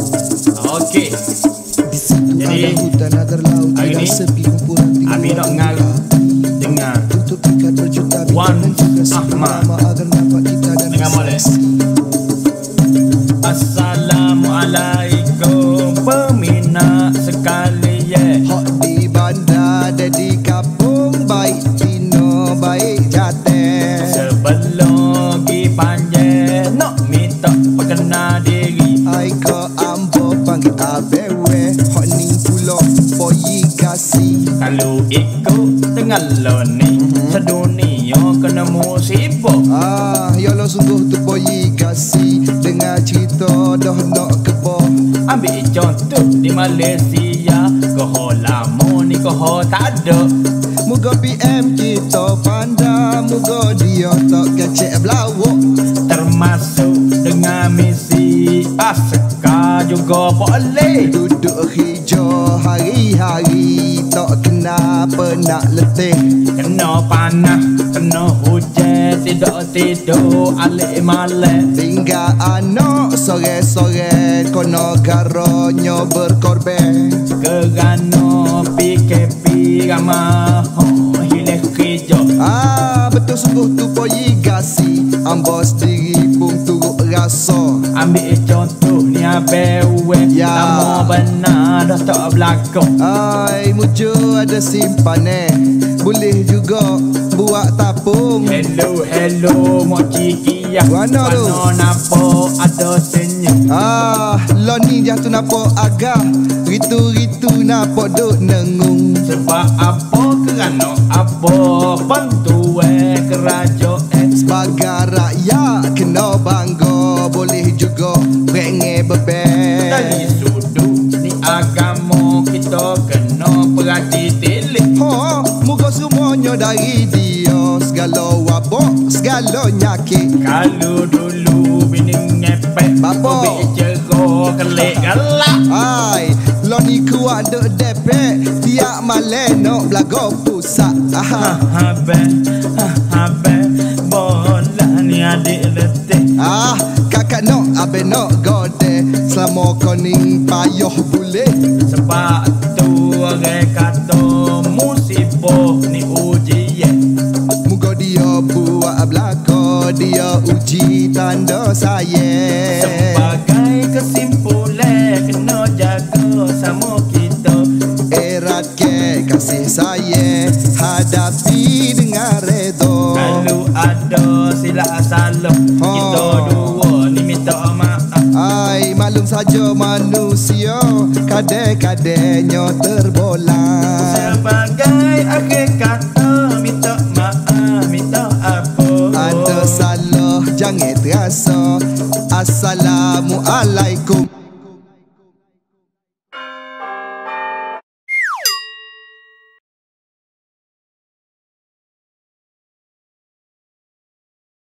Okey. Di Jadi, hari ni, Abi nak ngarang dengar Untuk ikat Wan juga Ahmad. lama agar kita dan Dengar molek. Assalamualaikum peminat sekalian. Hak di bandar di kampung baik Tino baik jatah Sebelum gi panjang nak minta perkenal diri. Panggil abewe Hak ni pulau boyi kasih Kalau ikut tengah lo ni sedunia kena musibah. Ah, ya lo sungguh tu boyi kasih Dengar cerita dah nak kebah. Ambil contoh di Malaysia Koho lama ni koho tak ada. Moga PM kita pandai Moga dia tak kecek belawak. Termasuk dengan misi Aska juga boleh. Duduk hijau hari-hari Tak kena penat letih. Kena panas, kena hujan Tidak tidur alik malik Tinggal anak sore-sore Kono garonyo berkorban. Kerana PKP ramah oh, Hilang hijau. Ah, betul sungguh tu poyi gasi Ambo sendiri pun turut rasa. Ambil contoh ni abewe Ya. Lama benar dah tak berlakon Ai, mujo ada simpanan Boleh juga buat tapung. Hello, hello, mak ciki. Ya Mana tu? Mana ada senyum? Ah, lo ni jatuh nampak agak. Ritu-ritu nampak duk nengung. Sebab apa kerana apa Bantuan? kerajaan dari dia. Segala wabak, segala nyakit. Kalau dulu bini ngepek Bapa. Cerah kelik galak. Ai, lo ni kuat duk depek Tiap malam nak belaga pusat. Aha. Haben, haben Bola ni adik letih. Ah, kakak nok, abe nok gode. Selama kau ni payah boleh Sebab Dia uji tanda sayang Sebagai kesimpulan kena jaga sama kita. Erat ke kasih sayang Hadapi dengan redha Kalau ada silap salah Ha. Kita dua ni minta maaf. Ai, maklum saja manusia Kadang-kadangnya terbolang Sebagai akhir kata Assalamu alaikum.